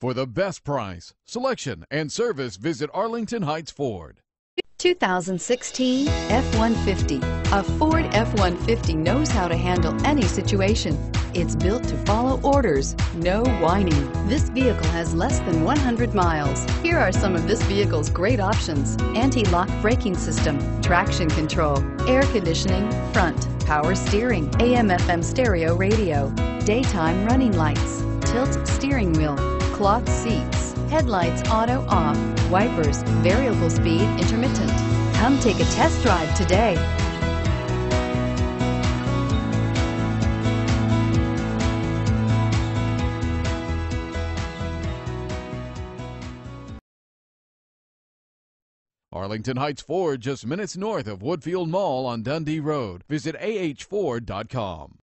For the best price, selection, and service, visit Arlington Heights Ford. 2016 F-150. A Ford F-150 knows how to handle any situation. It's built to follow orders, no whining. This vehicle has less than 100 miles. Here are some of this vehicle's great options. Anti-lock braking system, traction control, air conditioning, front, power steering, AM-FM stereo radio, daytime running lights, tilt steering wheel, cloth seats, headlights auto off, wipers, variable speed intermittent. Come take a test drive today. Arlington Heights Ford, just minutes north of Woodfield Mall on Dundee Road. Visit ahford.com.